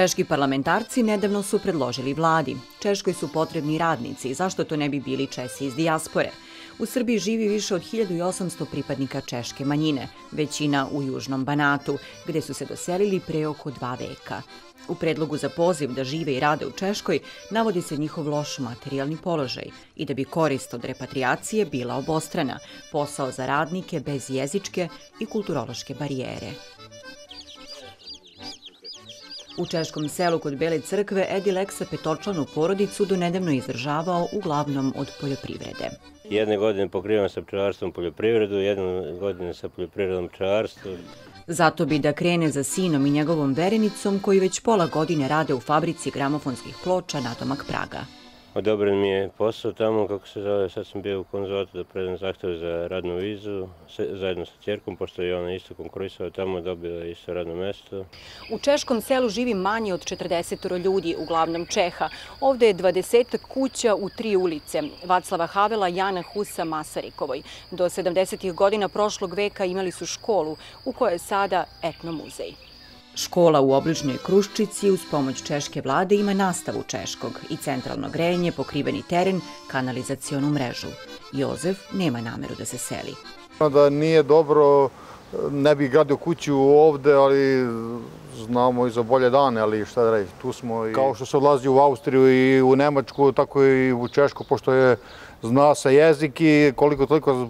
Češki parlamentarci nedavno su predložili vladi. Češkoj su potrebni radnici, zašto to ne bi bili Česi iz dijaspore? U Srbiji živi više od 1800 pripadnika češke manjine, većina u Južnom Banatu, gde su se doselili pre oko dva veka. U predlogu za poziv da žive i rade u Češkoj navodi se njihov loš materijalni položaj i da bi korist od repatriacije bila obostrana, posao za radnike bez jezičke i kulturološke barijere. U Češkom selu kod Bele crkve Edi Leksa petočlanu porodicu donedavno izdržavao uglavnom od poljoprivrede. Jedne godine pokrivam sa pčelarstvom poljoprivredu, jedne godine sa poljoprivredom pčelarstvo. Zato bi da krene za sinom i njegovom verenicom koji već pola godine rade u fabrici gramofonskih ploča nadomak Praga. Odobren mi je posao tamo, kako se zove, sad sam bio u konzulatu da predam zahteve za radnu vizu, zajedno sa čerkom, pošto je ona isto konkurisala tamo, dobila isto radno mesto. U Češkom selu živi manje od 40 ljudi, uglavnom Čeha. Ovde je 20 kuća u tri ulice, Vaclava Havela, Jana Husa, Masarikovoj. Do 70. godina prošlog veka imali su školu, u kojoj je sada etnomuzej. Škola u obližnjoj Kruščici uz pomoć češke vlade ima nastavu češkog i centralno grejanje, pokriveni teren, kanalizacionu mrežu. Jozef nema nameru da se seli. Da nije dobro, ne bih gradio kuću ovde, ali znamo i za bolje dane, ali šta da reći, tu smo i kao što se odlazi u Austriju i u Nemačku, tako i u Češko, pošto je zna se jezik i koliko toliko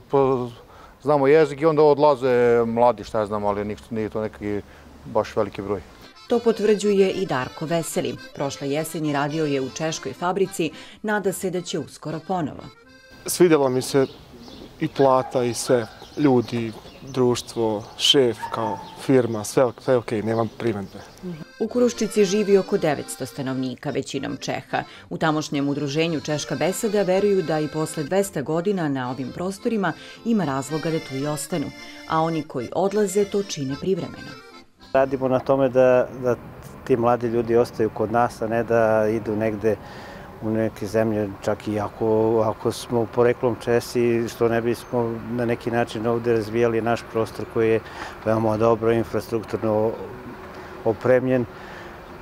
znamo jezik i onda odlaze mladi, šta ja znam, ali nije to neki baš veliki broj. To potvrđuje i Darko Veseli. Prošle jesenji radio je u Češkoj fabrici, nada se da će uskoro ponovo. Svidjela mi se i plata i sve, ljudi, društvo, šef kao firma, sve, sve ok, nemam primedbe. U Kuruščici živi oko 900 stanovnika, većinom Čeha. U tamošnjem udruženju Češka beseda veruju da i posle 200 godina na ovim prostorima ima razloga da tu i ostanu, a oni koji odlaze to čine privremeno. Radimo na tome da, da ti mladi ljudi ostaju kod nas, a ne da idu negde u neke zemlje, čak i ako, ako smo poreklom Česi, što ne bismo na neki način ovde razvijali naš prostor koji je veoma dobro infrastrukturno opremljen,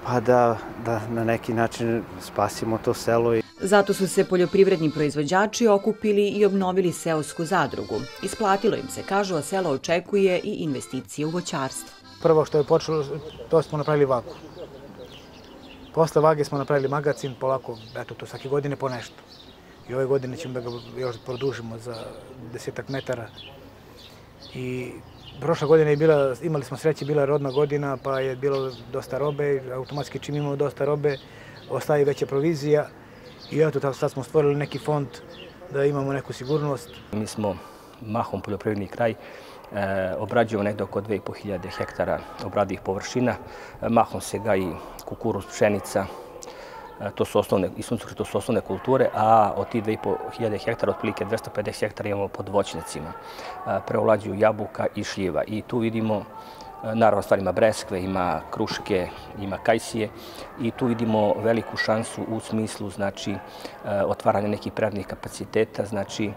pa da, da na neki način spasimo to selo. Zato su se poljoprivredni proizvođači okupili i obnovili seosku zadrugu. Isplatilo im se, kažu, a selo očekuje i investicije u voćarstvo. Prvo što je počelo, to smo napravili vagu. Posle vage smo napravili magacin, polako, eto to svake godine po nešto. I ove godine ćemo da ga još produžimo za desetak metara. I prošla godina je bila, imali smo sreće, bila rodna godina, pa je bilo dosta robe, automatski čim imamo dosta robe, ostaje veća provizija. I eto, sad smo stvorili neki fond da imamo neku sigurnost. Mi smo mahom poljoprivredni kraj, e, obrađujemo nekde oko 2500 hektara obradivih površina. E, mahom se gaji kukuruz, pšenica, e, to su osnovne, i suncukri, to su osnovne kulture, a od tih 2500 hektara, otprilike 250 hektara imamo pod voćnicima. E, jabuka i šljiva i tu vidimo Naravno, stvar ima breskve, ima kruške, ima kajsije i tu vidimo veliku šansu u smislu znači otvaranja nekih preradnih kapaciteta, znači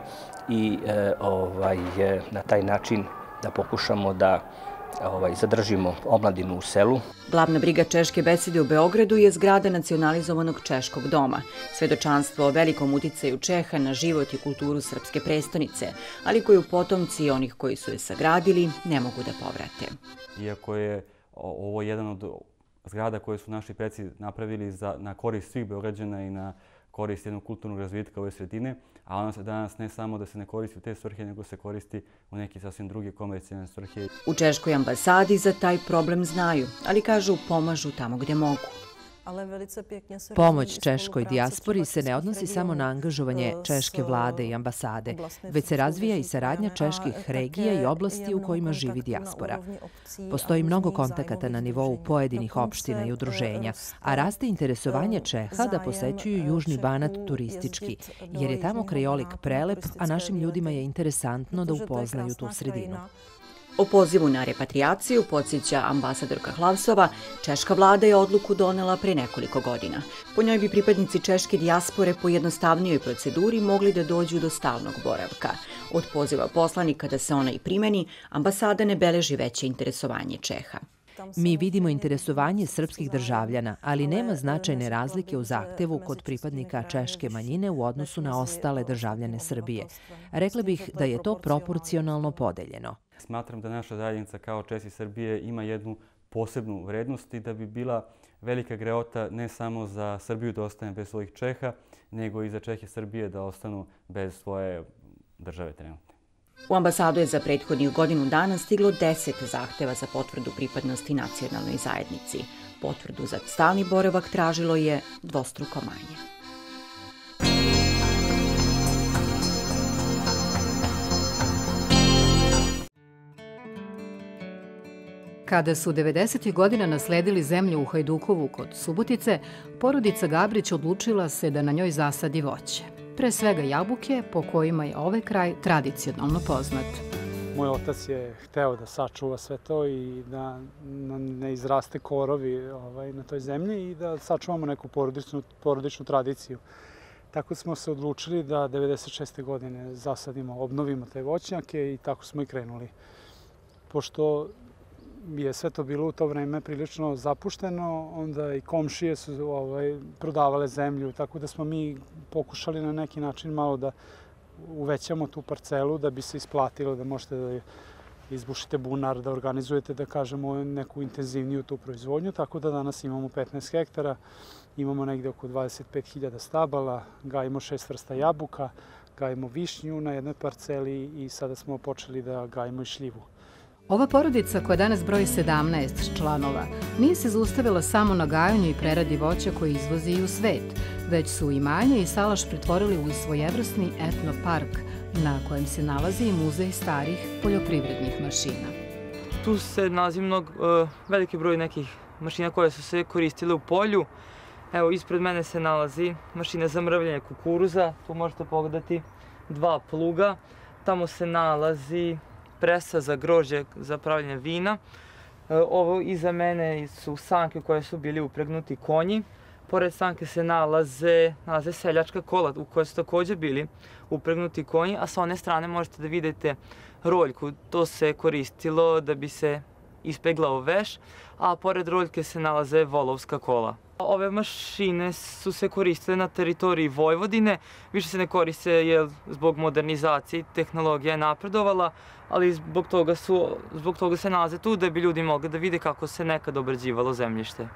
i ovaj, na taj način da pokušamo da ovaj, zadržimo omladinu u selu. Glavna briga Češke besede u Beogradu je zgrada nacionalizovanog Češkog doma, svedočanstvo o velikom uticaju Čeha na život i kulturu srpske prestonice, ali koju potomci onih koji su je sagradili ne mogu da povrate. Iako je ovo jedan od zgrada koje su naši preci napravili za, na korist svih Beograđana i na korist jednog kulturnog razvitka ove sredine, a ona se danas ne samo da se ne koristi u te svrhe, nego se koristi u neke sasvim druge komercijalne svrhe. U Češkoj ambasadi za taj problem znaju, ali kažu pomažu tamo gde mogu. Pomoć češkoj dijaspori se ne odnosi samo na angažovanje češke vlade i ambasade, već se razvija i saradnja čeških regija i oblasti u kojima živi dijaspora. Postoji mnogo kontakata na nivou pojedinih opština i udruženja, a raste interesovanje Čeha da posećuju Južni Banat turistički, jer je tamo krajolik prelep, a našim ljudima je interesantno da upoznaju tu sredinu. O pozivu na repatriaciju podsjeća ambasadorka Hlavsova, češka vlada je odluku donela pre nekoliko godina. Po njoj bi pripadnici češke dijaspore po jednostavnijoj proceduri mogli da dođu do stalnog boravka. Od poziva poslanika da se ona i primeni, ambasada ne beleži veće interesovanje Čeha. Mi vidimo interesovanje srpskih državljana, ali nema značajne razlike u zahtevu kod pripadnika češke manjine u odnosu na ostale državljane Srbije. Rekla bih da je to proporcionalno podeljeno. Smatram da naša zajednica kao Česi Srbije ima jednu posebnu vrednost i da bi bila velika greota ne samo za Srbiju da ostane bez svojih Čeha, nego i za Čehe Srbije da ostanu bez svoje države trenutne. U ambasadu je za prethodnih godinu dana stiglo 10 zahteva za potvrdu pripadnosti nacionalnoj zajednici. Potvrdu za stalni boravak tražilo je dvostruko manje. Kada su 90. godina nasledili zemlju u Hajdukovu kod Subotice, porodica Gabrić odlučila se da na njoj zasadi voće. Pre svega jabuke, po kojima je ovaj kraj tradicionalno poznat. Moj otac je hteo da sačuva sve to i da ne izraste korovi ovaj, na toj zemlji i da sačuvamo neku porodičnu, porodičnu tradiciju. Tako smo se odlučili da 96. godine zasadimo, obnovimo te voćnjake i tako smo i krenuli. Pošto je sve to bilo u to vreme prilično zapušteno, onda i komšije su ovaj, prodavale zemlju, tako da smo mi pokušali na neki način malo da uvećamo tu parcelu da bi se isplatilo, da možete da izbušite bunar, da organizujete, da kažemo, neku intenzivniju tu proizvodnju, tako da danas imamo 15 hektara, imamo negde oko 25.000 stabala, gajimo šest vrsta jabuka, gajimo višnju na jednoj parceli i sada smo počeli da gajimo i šljivu. Ova porodica, koja danas broji 17 članova, nije se zaustavila samo na gajanju i preradi voća koje izvozi i u svet, već su imanje i salaš pretvorili u svojevrsni etnopark, na kojem se nalazi i muzej starih poljoprivrednih mašina. Tu se nalazi mnog, uh, veliki broj nekih mašina koje su se koristile u polju. Evo, ispred mene se nalazi mašina za mrvljanje kukuruza, tu možete pogledati dva pluga. Tamo se nalazi presa za grožđe za pravljanje vina. E, ovo iza mene su sanke koje su bili upregnuti konji. Pored sanke se nalaze, nalaze seljačka kola u kojoj su takođe bili upregnuti konji, a sa one strane možete da vidite roljku. To se koristilo da bi se ispeglao veš, a pored roljke se nalaze volovska kola. Ove mašine su se koristile na teritoriji Vojvodine, više se ne koriste jer zbog modernizacije tehnologija je napredovala, ali zbog toga, su, zbog toga se nalaze tu da bi ljudi mogli da vide kako se nekad obrađivalo zemljište.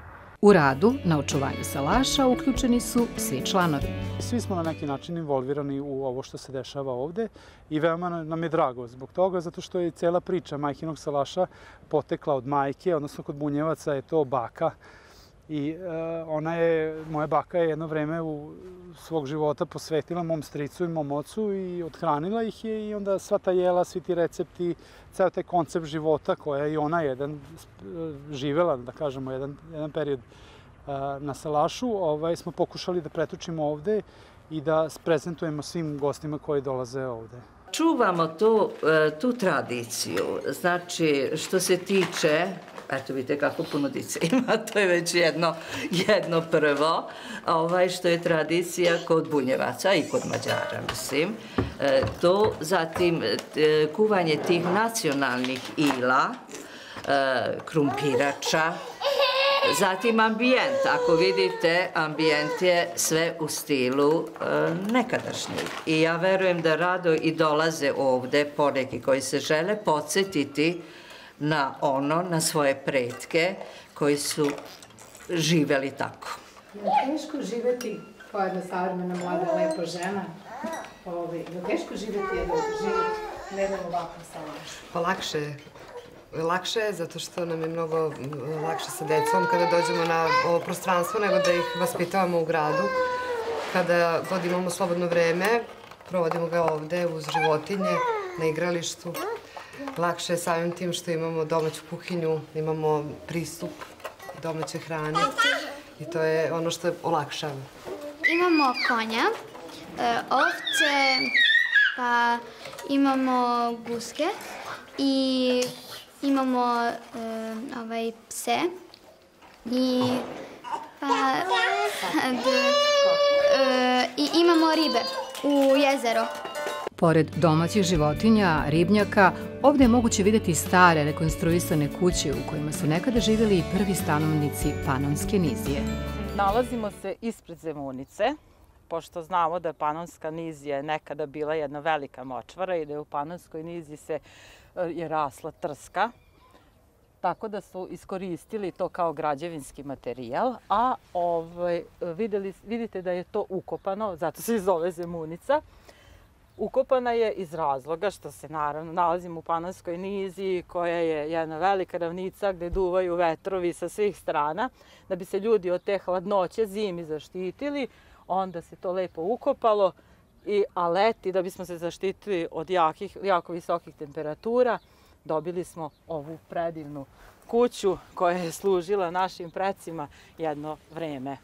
U radu na očuvanju salaša uključeni su svi članovi. Svi smo na neki način involvirani u ovo što se dešava ovde i veoma nam je drago zbog toga, zato što je cela priča majhinog salaša potekla od majke, odnosno kod bunjevaca je to baka, I uh, ona je, moja baka je jedno vreme u svog života posvetila mom stricu i mom ocu i odhranila ih je i onda sva ta jela, svi ti recepti, ceo taj koncept života koja je i ona jedan živela, da kažemo, jedan, jedan period uh, na Salašu, ovaj, smo pokušali da pretučimo ovde i da prezentujemo svim gostima koji dolaze ovde. Čuvamo tu, e, tu tradiciju, znači što se tiče eto vidite kako puno dice ima, to je već jedno, jedno prvo, ovaj, što je tradicija kod bunjevaca i kod mađara, mislim. E, to, zatim e, kuvanje tih nacionalnih ila, e, krumpirača, Zatim ambijent, ako vidite, ambijent je sve u stilu e, nekadašnji. I ja verujem da rado i dolaze ovde poneki koji se žele podsjetiti na ono, na svoje pretke koji su živeli tako. Je teško živeti kao jedna savremena mlada lepa žena? Ovi, je teško živeti jedan život na jednom ovakvom salašu? Pa lakše je. Lakše je zato što nam je mnogo lakše sa decom kada dođemo na ovo prostranstvo nego da ih vaspitavamo u gradu. Kada god imamo slobodno vreme, provodimo ga ovde uz životinje, na igralištu lakše je samim tim što imamo domaću kuhinju, imamo pristup domaće hrane i to je ono što olakšava. Imamo konja, e, ovce, pa imamo guske i imamo e, ovaj pse i pa e, i imamo ribe u jezero. Pored domaćih životinja, ribnjaka, ovde je moguće videti stare rekonstruisane kuće u kojima su nekada živjeli i prvi stanovnici Panonske nizije. Nalazimo se ispred Zemunice, pošto znamo da je Panonska nizija nekada bila jedna velika močvara i da je u Panonskoj niziji se e, je rasla trska, tako da su iskoristili to kao građevinski materijal, a ovaj, videli, vidite da je to ukopano, zato se i zove Zemunica. Ukopana je iz razloga što se naravno nalazimo u Panonskoj nizi koja je jedna velika ravnica gde duvaju vetrovi sa svih strana. Da bi se ljudi od te hladnoće zimi zaštitili, onda se to lepo ukopalo, i, a leti da bismo se zaštitili od jakih, jako visokih temperatura, dobili smo ovu predivnu kuću koja je služila našim precima jedno vreme.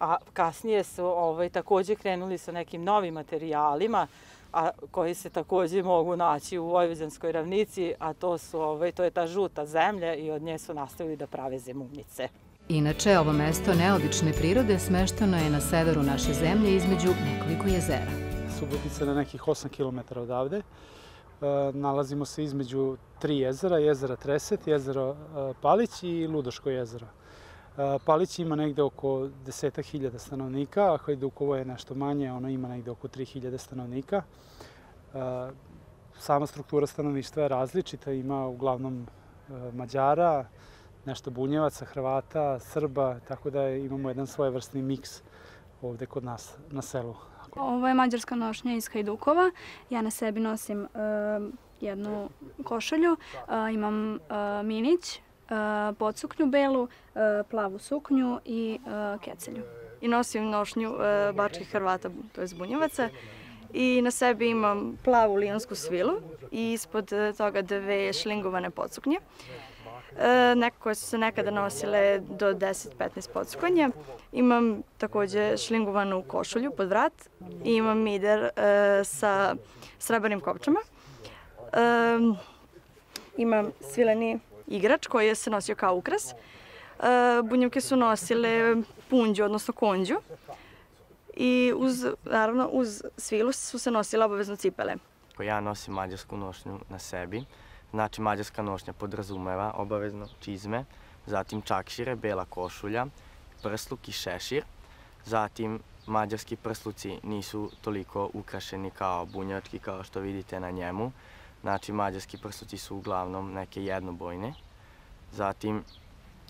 A kasnije su ovaj, takođe krenuli sa nekim novim materijalima, a koji se takođe mogu naći u Vojvođanskoj ravnici, a to su ovaj, to je ta žuta zemlja i od nje su nastavili da prave zemunice. Inače, ovo mesto neobične prirode smešteno je na severu naše zemlje između nekoliko jezera. Subotica na nekih 8 km odavde. E, nalazimo se između tri jezera, jezera Treset, jezero e, Palić i Ludoško jezero. E, Palić ima negde oko deseta hiljada stanovnika, a Hajdukovo je nešto manje, ono ima negde oko 3000 stanovnika. Sama struktura stanovništva je različita, ima uglavnom Mađara, nešto bunjevaca, Hrvata, Srba, tako da imamo jedan svojevrsni miks ovde kod nas na selu. Ovo je mađarska nošnja iz Hajdukova. Ja na sebi nosim uh, jednu košulju, uh, imam uh, minić, podsuknju belu, uh, plavu suknju i uh, kecelju. I nosim nošnju bačkih Hrvata, to je bunjevaca. I na sebi imam plavu lijonsku svilu i ispod toga dve šlingovane podsuknje. E, neke koje su se nekada nosile do 10-15 podskonja. Imam takođe šlingovanu košulju pod vrat i imam mider e, sa srebrnim kopčama. E, imam svileni igrač koji je se nosio kao ukras. E, bunjevke su nosile punđu, odnosno konđu. I uz, naravno, uz svilu su se nosile obavezno cipele. Ja nosim mađarsku nošnju na sebi. Znači, mađarska nošnja podrazumeva obavezno čizme, zatim čakšire, bela košulja, prsluk i šešir. Zatim, mađarski prsluci nisu toliko ukrašeni kao bunjački, kao što vidite na njemu. Znači, mađarski prsluci su uglavnom neke jednobojne. Zatim,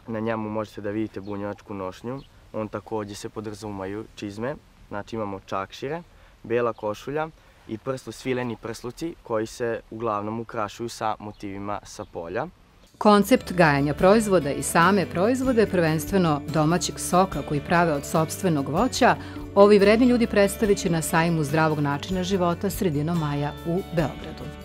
na njemu možete da vidite bunjačku nošnju. On takođe se podrazumaju čizme, znači imamo čakšire, bela košulja, i prstu svileni prsluci koji se uglavnom ukrašuju sa motivima sa polja. Koncept gajanja proizvoda i same proizvode, prvenstveno domaćeg soka koji prave od sobstvenog voća, ovi vredni ljudi predstavit će na sajmu zdravog načina života sredinom maja u Beogradu.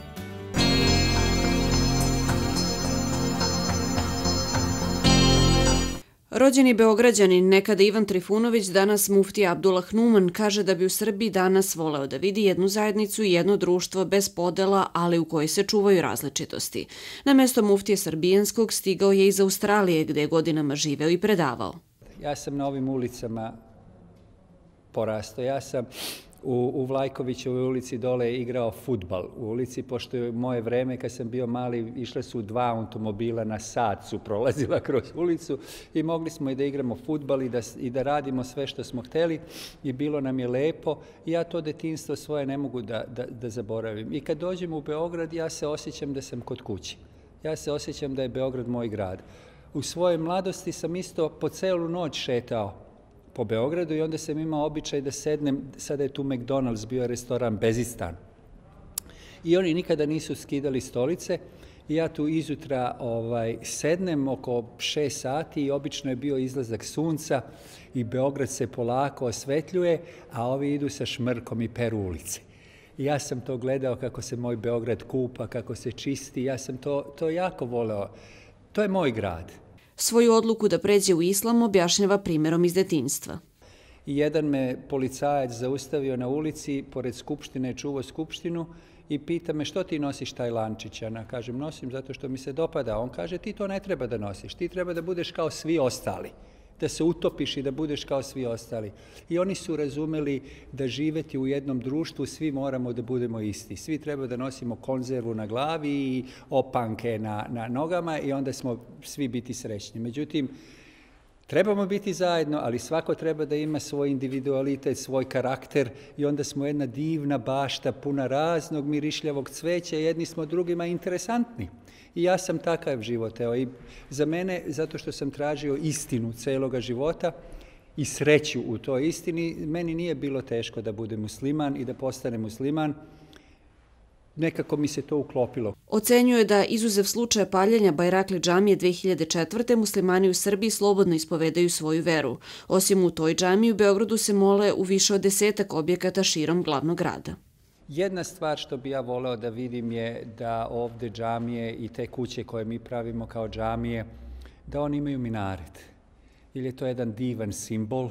Rođeni Beograđanin, nekada Ivan Trifunović, danas mufti Abdullah Numan, kaže da bi u Srbiji danas voleo da vidi jednu zajednicu i jedno društvo bez podela, ali u kojoj se čuvaju različitosti. Na mesto muftije Srbijanskog stigao je iz Australije, gde je godinama živeo i predavao. Ja sam na ovim ulicama porastao. Ja sam u, u Vlajkovićevoj ulici dole igrao futbal u ulici, pošto je moje vreme kad sam bio mali išle su dva automobila na sat su prolazila kroz ulicu i mogli smo i da igramo futbal i da, i da radimo sve što smo hteli i bilo nam je lepo i ja to detinstvo svoje ne mogu da, da, da zaboravim. I kad dođem u Beograd ja se osjećam da sam kod kući. Ja se osjećam da je Beograd moj grad. U svojoj mladosti sam isto po celu noć šetao po Beogradu i onda sam imao običaj da sednem, sada je tu McDonald's, bio restoran Bezistan. I oni nikada nisu skidali stolice ja tu izutra ovaj, sednem oko 6 sati i obično je bio izlazak sunca i Beograd se polako osvetljuje, a ovi idu sa šmrkom i peru ulice. I ja sam to gledao kako se moj Beograd kupa, kako se čisti, ja sam to, to jako voleo. To je moj grad. Svoju odluku da pređe u islam objašnjava primjerom iz detinjstva. I jedan me policajac zaustavio na ulici, pored skupštine je skupštinu i pita me što ti nosiš taj lančić? Ja kažem nosim zato što mi se dopada. On kaže ti to ne treba da nosiš, ti treba da budeš kao svi ostali. Da se utopiš i da budeš kao svi ostali. I oni su razumeli da živeti u jednom društvu svi moramo da budemo isti. Svi treba da nosimo konzervu na glavi i opanke na, na nogama i onda smo svi biti srećni. Međutim, Trebamo biti zajedno, ali svako treba da ima svoj individualitet, svoj karakter i onda smo jedna divna bašta puna raznog mirišljavog cveća, jedni smo drugima interesantni. I ja sam takav život. Evo, i za mene, zato što sam tražio istinu celoga života i sreću u toj istini, meni nije bilo teško da budem musliman i da postane musliman nekako mi se to uklopilo. Ocenjuje da, izuzev slučaja paljenja Bajrakli džamije 2004. muslimani u Srbiji slobodno ispovedaju svoju veru. Osim u toj džamiji u Beogradu se mole u više od desetak objekata širom glavnog grada. Jedna stvar što bi ja voleo da vidim je da ovde džamije i te kuće koje mi pravimo kao džamije, da oni imaju minaret. Ili je to jedan divan simbol.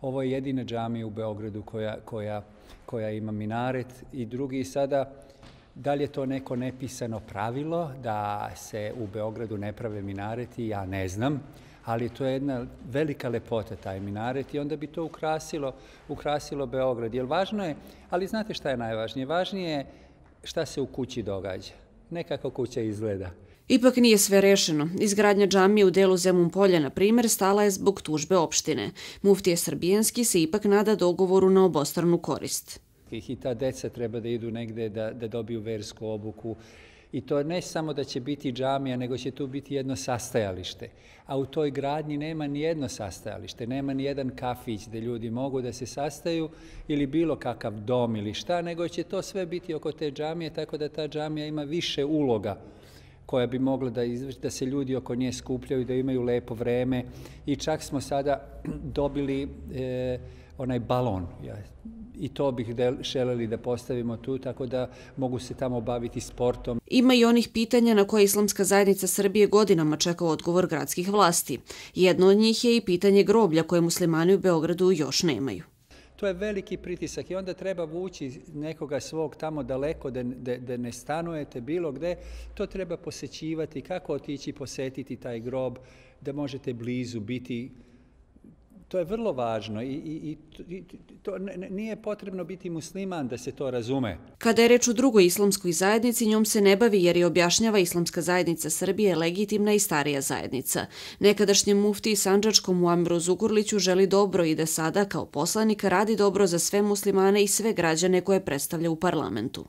Ovo je jedina džamija u Beogradu koja, koja, koja ima minaret i drugi sada Da li je to neko nepisano pravilo da se u Beogradu ne prave minareti, ja ne znam, ali to je jedna velika lepota taj minaret i onda bi to ukrasilo, ukrasilo Beograd. Jer važno je, ali znate šta je najvažnije? Važnije je šta se u kući događa. Nekako kuća izgleda. Ipak nije sve rešeno. Izgradnja džamije u delu Zemun polja, na primer, stala je zbog tužbe opštine. Muftije Srbijanski se ipak nada dogovoru na obostranu korist i ta deca treba da idu negde da, da dobiju versku obuku. I to ne samo da će biti džamija, nego će tu biti jedno sastajalište. A u toj gradnji nema ni jedno sastajalište, nema ni jedan kafić gde ljudi mogu da se sastaju ili bilo kakav dom ili šta, nego će to sve biti oko te džamije, tako da ta džamija ima više uloga koja bi mogla da, izvrši, da se ljudi oko nje skupljaju, da imaju lepo vreme. I čak smo sada dobili e, onaj balon. Ja, i to bih želeli da postavimo tu, tako da mogu se tamo baviti sportom. Ima i onih pitanja na koje Islamska zajednica Srbije godinama čeka odgovor gradskih vlasti. Jedno od njih je i pitanje groblja koje muslimani u Beogradu još nemaju. To je veliki pritisak i onda treba vući nekoga svog tamo daleko da, da, da ne stanujete bilo gde. To treba posećivati, kako otići posetiti taj grob, da možete blizu biti To je vrlo važno i, i, i to nije potrebno biti musliman da se to razume. Kada je reč o drugoj islamskoj zajednici, njom se ne bavi jer je objašnjava Islamska zajednica Srbije legitimna i starija zajednica. Nekadašnjem mufti i sanđačkom Muamiru Zukurliću želi dobro i da sada, kao poslanik, radi dobro za sve muslimane i sve građane koje predstavlja u parlamentu.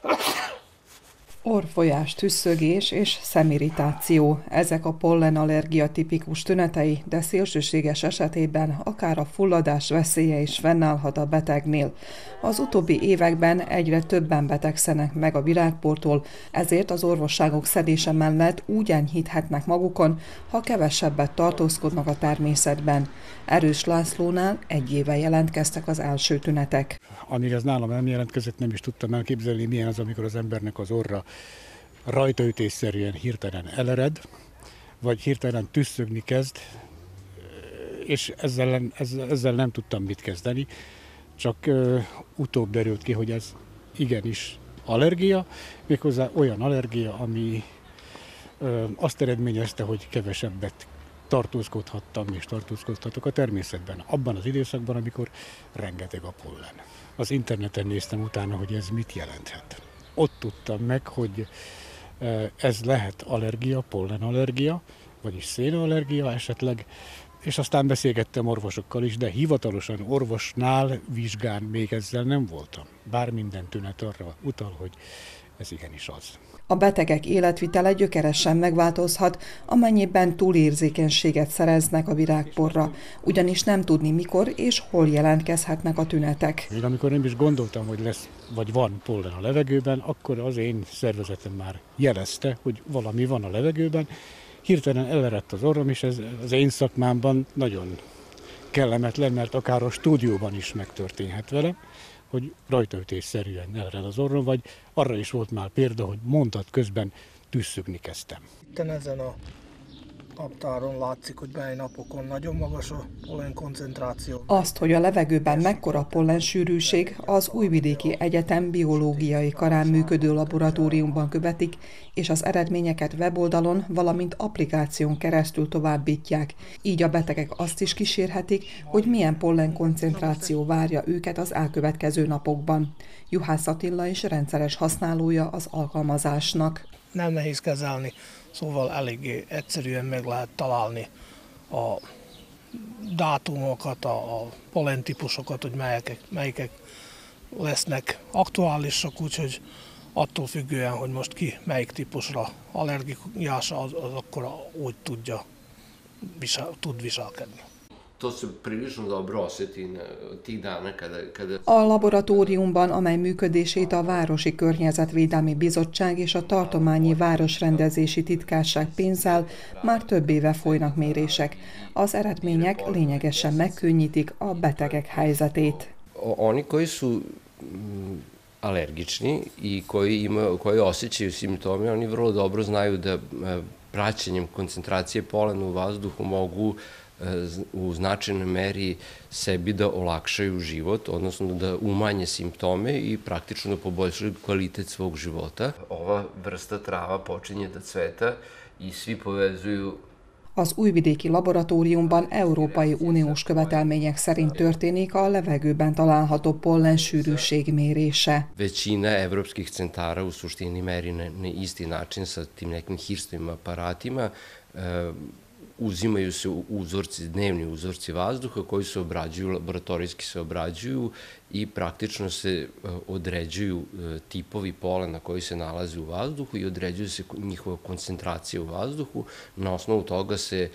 Orfolyás tüsszögés és szemirritáció. Ezek a pollenallergia tipikus tünetei, de szélsőséges esetében akár a fulladás veszélye is fennállhat a betegnél. Az utóbbi években egyre többen betegszenek meg a virágportól, ezért az orvosságok szedése mellett úgy enyhíthetnek magukon, ha kevesebbet tartózkodnak a természetben. Erős Lászlónál egy éve jelentkeztek az első tünetek. Amíg ez nálam nem jelentkezett, nem is tudtam elképzelni, milyen az, amikor az embernek az orra rajtaütésszerűen hirtelen elered, vagy hirtelen tüsszögni kezd, és ezzel, ezzel, ezzel nem tudtam mit kezdeni, csak uh, utóbb derült ki, hogy ez igenis allergia, méghozzá olyan allergia, ami uh, azt eredményezte, hogy kevesebbet tartózkodhattam és tartózkodhatok a természetben, abban az időszakban, amikor rengeteg a pollen. Az interneten néztem utána, hogy ez mit jelenthet. Ott tudtam meg, hogy ez lehet allergia, pollenallergia, vagyis szénallergia esetleg, és aztán beszélgettem orvosokkal is, de hivatalosan orvosnál vizsgán még ezzel nem voltam. Bár minden tünet arra utal, hogy ez igenis az. A betegek életvitele gyökeresen megváltozhat, amennyiben túlérzékenységet szereznek a virágporra, ugyanis nem tudni mikor és hol jelentkezhetnek a tünetek. Még amikor nem is gondoltam, hogy lesz vagy van pollen a levegőben, akkor az én szervezetem már jelezte, hogy valami van a levegőben. Hirtelen elerett az orrom, és ez az én szakmámban nagyon kellemetlen, mert akár a stúdióban is megtörténhet vele hogy rajtaütésszerűen ered az orrom, vagy arra is volt már példa, hogy mondat közben tüsszögni kezdtem. Itten ezen a naptáron látszik, hogy mely napokon nagyon magas a pollen koncentráció. Azt, hogy a levegőben mekkora pollensűrűség, az Újvidéki Egyetem biológiai karán működő laboratóriumban követik, és az eredményeket weboldalon, valamint applikáción keresztül továbbítják. Így a betegek azt is kísérhetik, hogy milyen pollen koncentráció várja őket az elkövetkező napokban. Juhász Attila is rendszeres használója az alkalmazásnak. Nem nehéz kezelni, szóval eléggé egyszerűen meg lehet találni a dátumokat, a, a pollentípusokat, hogy melyek, melyikek lesznek aktuálisak, úgyhogy attól függően, hogy most ki melyik típusra allergiás, az, az akkor úgy tudja, visel, tud viselkedni to se prilično dobro osjeti tih dana kada, kada... A laboratóriumban, amely működését a Városi Környezetvédelmi Bizottság és a Tartományi Városrendezési Titkárság pénzzel már több éve folynak mérések. Az eredmények lényegesen megkönnyítik a betegek helyzetét. Oni koji su mm, alergični i koji, ima, koji osjećaju simptome, oni vrlo dobro znaju da e, praćenjem koncentracije polena u vazduhu mogu u značajnoj meri sebi da olakšaju život, odnosno da umanje simptome i praktično da poboljšaju kvalitet svog života. Ova vrsta trava počinje da cveta i svi povezuju Az újvidéki laboratóriumban Európai Uniós követelmények szerint történik a levegőben található pollen sűrűség mérése. Većina evropskih centara u suštini meri na, na isti način sa tim nekim hirstovim aparatima uzimaju se uzorci, dnevni uzorci vazduha koji se obrađuju, laboratorijski se obrađuju i praktično se e, određuju e, tipovi polena koji se nalaze u vazduhu i određuju se njihova koncentracija u vazduhu. Na osnovu toga se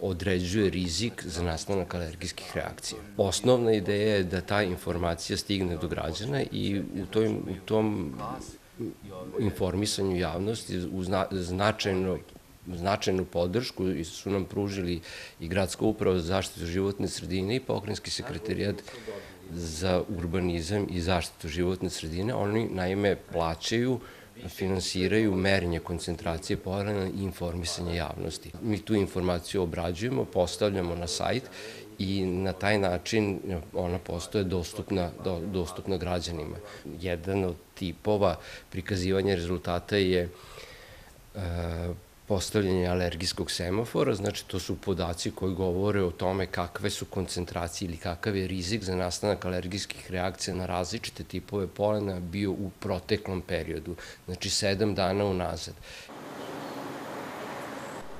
određuje rizik za nastanak alergijskih reakcija. Osnovna ideja je da ta informacija stigne do građana i u tom, u tom informisanju javnosti značajno značajnu podršku i su nam pružili i Gradska uprava za zaštitu životne sredine i pokrenjski sekretarijat za urbanizam i zaštitu životne sredine. Oni naime plaćaju finansiraju merenje koncentracije polena i informisanje javnosti. Mi tu informaciju obrađujemo, postavljamo na sajt i na taj način ona postoje dostupna, do, dostupna građanima. Jedan od tipova prikazivanja rezultata je e, postavljanje alergijskog semafora, znači to su podaci koji govore o tome kakve su koncentracije ili kakav je rizik za nastanak alergijskih reakcija na različite tipove polena bio u proteklom periodu, znači sedam dana unazad.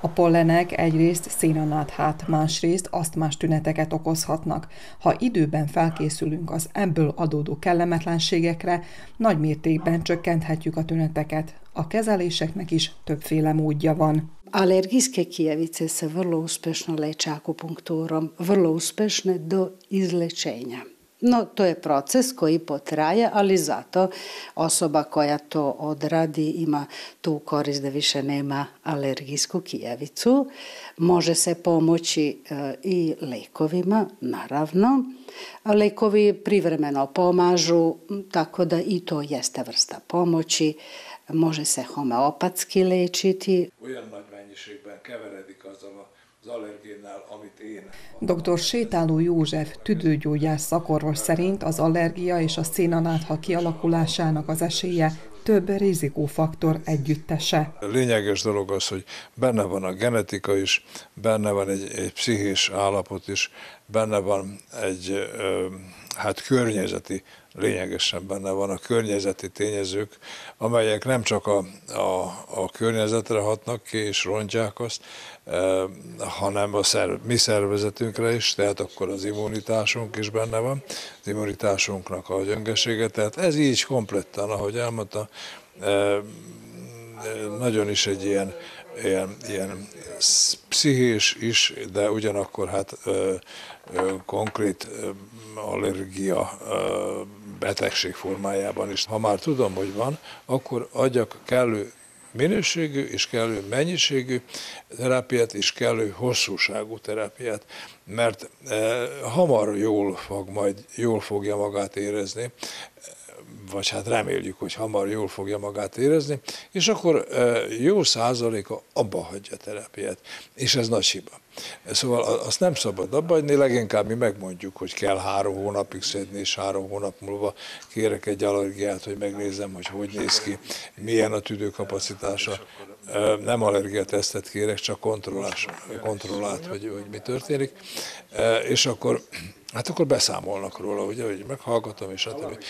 A pollenek egyrészt szénanáthát, másrészt asztmás tüneteket okozhatnak. Ha időben felkészülünk az ebből adódó kellemetlenségekre, nagy mértékben csökkenthetjük a tüneteket. A kezeléseknek is többféle módja van. Alergijske kijevice se vrlo uspešno leče akupunkturom, vrlo uspešne do izlečenja. No, to je proces koji potraje, ali zato osoba koja to odradi ima tu korist da više nema alergijsku kijevicu. Može se pomoći e, i lekovima, naravno. Lekovi privremeno pomažu, tako da i to jeste vrsta pomoći. Može se homeopatski lečiti. Olyan nagy mennyiségben keveredik azzal a az allergénnel, amit én. Dr. Sétáló József tüdőgyógyász szakorvos szerint az allergia és a szénanátha kialakulásának az esélye több rizikófaktor együttese. Lényeges dolog az, hogy benne van a genetika is, benne van egy, egy pszichés állapot is, benne van egy hát környezeti lényegesen benne van a környezeti tényezők, amelyek nem csak a, a, a környezetre hatnak ki és rontják azt, e, hanem a szerv, mi szervezetünkre is, tehát akkor az immunitásunk is benne van, az immunitásunknak a gyöngesége, tehát ez így kompletten, ahogy elmondta, e, nagyon is egy ilyen, ilyen, ilyen pszichés is, de ugyanakkor hát ö, ö, konkrét ö, allergia ö, betegség formájában is. Ha már tudom, hogy van, akkor adjak kellő minőségű és kellő mennyiségű terápiát és kellő hosszúságú terápiát, mert e, hamar jól fog majd, jól fogja magát érezni, vagy hát reméljük, hogy hamar jól fogja magát érezni, és akkor jó százaléka abba hagyja terápiát, és ez nagy hiba. Szóval azt nem szabad abba hagyni, leginkább mi megmondjuk, hogy kell három hónapig szedni, és három hónap múlva kérek egy allergiát, hogy megnézem, hogy hogy néz ki, milyen a tüdőkapacitása. Nem allergiatesztet kérek, csak kontrollás, kontrollát, hogy, hogy mi történik. És akkor Hát akkor beszámolnak róla, ugye, hogy meghallgatom, és stb.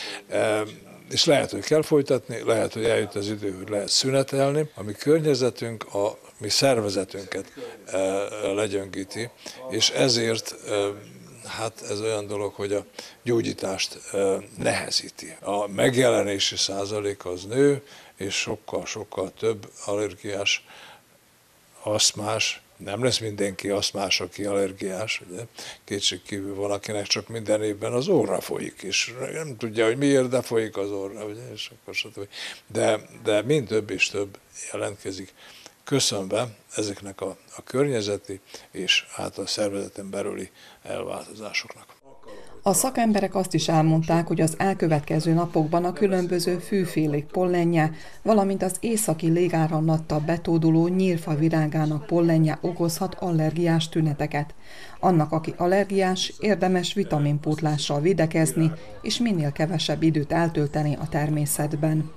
És lehet, hogy kell folytatni, lehet, hogy eljött az idő, hogy lehet szünetelni. A mi környezetünk, a mi szervezetünket e, legyöngíti, és ezért e, hát ez olyan dolog, hogy a gyógyítást e, nehezíti. A megjelenési százalék az nő, és sokkal-sokkal több allergiás, aszmás, nem lesz mindenki más, aki allergiás, ugye? kétség kívül van, akinek csak minden évben az óra folyik, és nem tudja, hogy miért, de folyik az óra, ugye? és akkor stb. De, de mind több és több jelentkezik, köszönve ezeknek a, a környezeti és hát a szervezeten belüli elváltozásoknak. A szakemberek azt is elmondták, hogy az elkövetkező napokban a különböző fűfélék pollenje, valamint az északi légáramlattal betóduló nyírfa virágának pollenje okozhat allergiás tüneteket. Annak, aki allergiás, érdemes vitaminpótlással videkezni, és minél kevesebb időt eltölteni a természetben.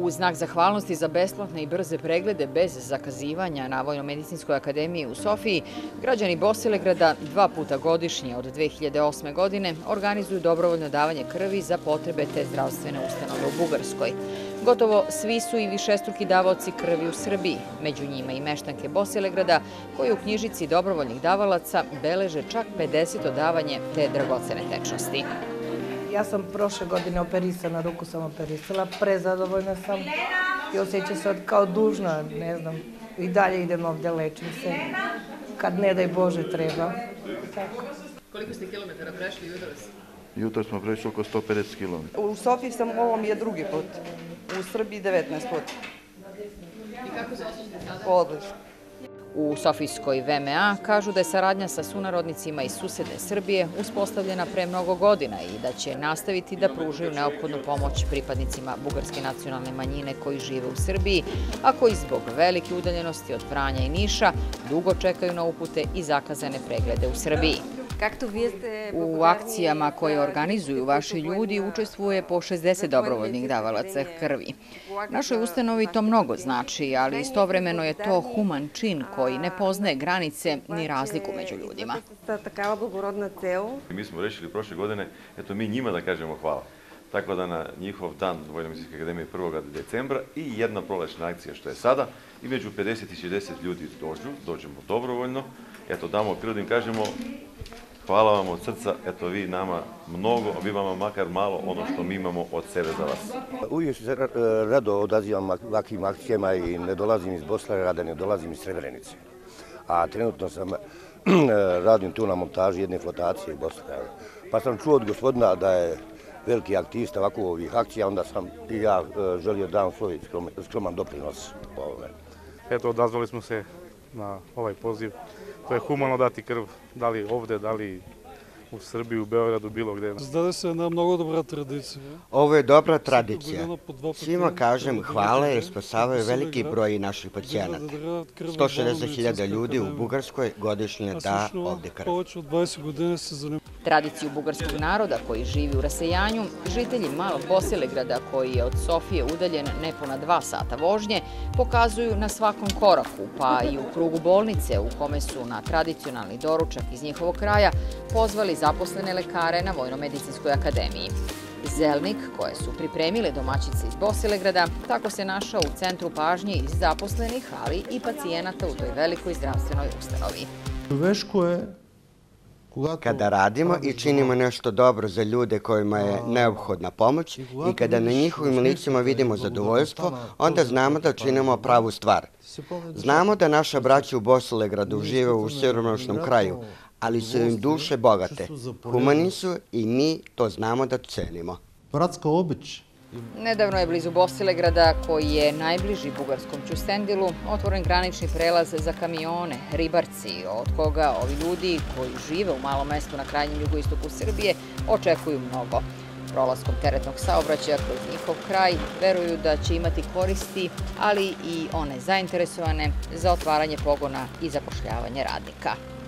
U znak zahvalnosti za besplatne i brze preglede bez zakazivanja na Vojno-medicinskoj akademiji u Sofiji, građani Bosilegrada dva puta godišnje od 2008. godine organizuju dobrovoljno davanje krvi za potrebe te zdravstvene ustanove u Bugarskoj. Gotovo svi su i višestruki davaoci krvi u Srbiji, među njima i meštanke Bosilegrada, koji u knjižici dobrovoljnih davalaca beleže čak 50 odavanje te dragocene tečnosti. Ja sam prošle godine operisana, ruku sam operisala, prezadovoljna sam i osjećam se kao dužna, ne znam, i dalje idem ovdje, lečim se, kad ne daj Bože treba. Tako. Koliko ste kilometara prešli jutros? Jutro smo prešli oko 150 km. U Sofiji sam, ovo mi je drugi put. U Srbiji 19 put. I kako se osjećate sada? Odlično. U Sofijskoj VMA kažu da je saradnja sa sunarodnicima iz susedne Srbije uspostavljena pre mnogo godina i da će nastaviti da pružaju neophodnu pomoć pripadnicima bugarske nacionalne manjine koji žive u Srbiji, a koji zbog velike udaljenosti od Vranja i Niša dugo čekaju na upute i zakazane preglede u Srbiji. U akcijama koje organizuju vaši ljudi učestvuje po 60 dobrovoljnih davalaca krvi. Našoj ustanovi to mnogo znači, ali istovremeno je to human čin koji ne poznaje granice ni razliku među ljudima. Mi smo rešili prošle godine, eto mi njima da kažemo hvala. Tako da na njihov dan Vojno-medicinske akademije 1. decembra i jedna prolečna akcija što je sada i među 50 i 60 ljudi dođu, dođemo dobrovoljno, eto damo krv da im kažemo Hvala vam od srca, eto vi nama mnogo, vi vama makar malo ono što mi imamo od sebe za vas. Uvijek se rado odazivam ovakvim akcijama i ne dolazim iz Rada, ne dolazim iz Srebrenice. A trenutno sam radim tu na montaži jedne flotacije Rada. Pa sam čuo od gospodina da je veliki aktivista ovako ovih akcija, onda sam i ja e, želio da dam svoj skroman doprinos ovome. Eto, odazvali smo se na ovaj poziv je humano dati krv, da li ovde, da li u Srbiji, u Beogradu, bilo gde. Zdaje se jedna mnogo dobra tradicija. Ovo je dobra tradicija. Svima kažem hvala jer spasavaju veliki broj naših pacijenata. 160.000 ljudi u Bugarskoj godišnje da ovde krv. Tradiciju bugarskog naroda koji živi u rasejanju, žitelji malog Bosilegrada koji je od Sofije udaljen nepona dva sata vožnje, pokazuju na svakom koraku, pa i u krugu bolnice u kome su na tradicionalni doručak iz njihovog kraja pozvali zaposlene lekare na Vojno-medicinskoj akademiji. Zelnik, koje su pripremile domaćice iz Bosilegrada, tako se našao u centru pažnje iz zaposlenih, ali i pacijenata u toj velikoj zdravstvenoj ustanovi. Veško je kada radimo i činimo nešto dobro za ljude kojima je neophodna pomoć i kada na njihovim licima vidimo zadovoljstvo, onda znamo da činimo pravu stvar. Znamo da naša braća u Bosilegradu žive u siromašnom kraju, ali su im duše bogate. Humani su i mi to znamo da cenimo. Bratska obič Nedavno je blizu Bosilegrada, koji je najbliži bugarskom Ćustendilu, otvoren granični prelaz za kamione, ribarci, od koga ovi ljudi koji žive u malom mestu na krajnjem jugoistoku Srbije očekuju mnogo. Prolaskom teretnog saobraćaja kroz njihov kraj veruju da će imati koristi, ali i one zainteresovane za otvaranje pogona i zapošljavanje radnika.